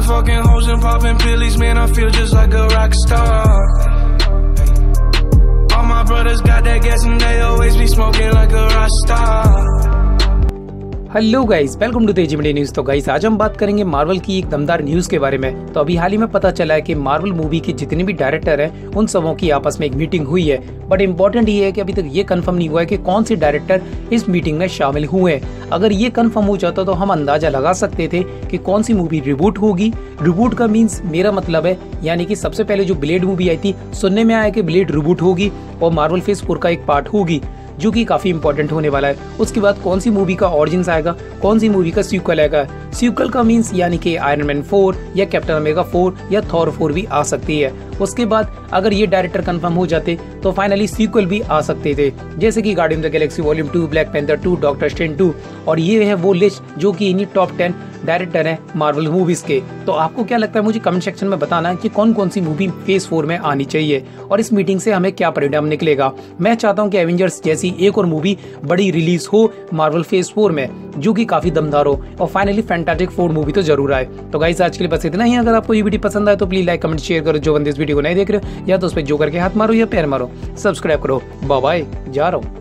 been fucking hoes and popping pillies, man, I feel just like a rock star. All my brothers got that gas and they always be smoking like a rock star. Hello guys welcome to Tej media news तो guys आज हम बात करेंगे Marvel की एक दमदार news के बारे में। तो अभी हाल ही में पता चला है कि मार्वल मूवी के जितने भी डायरेक्टर हैं, उन सबों की आपस में एक मीटिंग हुई है। बट इम्पोर्टेंट ये है कि अभी तक ये कंफर्म नहीं हुआ है कि कौन से डायरेक्टर इस मीटिंग में शामिल हुए हैं। अगर ये कंफर्म हो जाता तो हम अंदाज़ा लगा सकते थे कि कौन सी मूवी रिबूट होगी। रिबूट का मीन्स मेरा मतलब है, यानी कि सबसे पहले जो ब्लेड मूवी आई थी, सुनने में आया कि ब्लेड रिबूट होगी और मार्वल फेस फोर का एक पार्ट होगी। जो कि काफ़ी इंपॉर्टेंट होने वाला है। उसके बाद कौन सी मूवी का ऑरिजिन आएगा? कौन सी मूवी का सीक्वल आएगा? सीक्वल का मीन्स यानी कि आयरन मैन फोर या कैप्टन अमेगा फोर या थॉर फोर भी आ सकती है। उसके बाद अगर ये डायरेक्टर कंफर्म हो जाते तो फाइनली सीक्वल भी आ सकते थे। जैसे कि Guardian the Galaxy volume two Black Panther two Doctor Strange two और ये है वो लिस्ट जो कि इन्हीं टॉप टेन डायरेक्टर है मार्वल मूवीज़ के। तो आपको क्या लगता है, मुझे कमेंट सेक्शन में बताना कि कौन कौन सी मूवी फ़ेज़ फोर में आनी चाहिए और इस मीटिंग से हमें क्या परिणाम निकलेगा। मैं चाहता हूँ कि एवेंजर्स जैसी एक और मूवी बड़ी रिलीज़ हो मार्वल फ़ेज़ फोर में, जो कि काफ़ी दमदार हो। और फाइनली फैंटाटिक फोर मूवी तो ज़रूर आए। तो गाइस आज के लिए बस इतना ही। अगर आपको ये वीडियो पसंद आए तो प्लीज़ लाइक कमेंट शेयर करो। जो बंदे इस वीडियो को नहीं देख रहे हो, या तो उस पर जो करके हाथ मारो या पैर मारो। सब्सक्राइब करो। बाय जा रहा हूँ।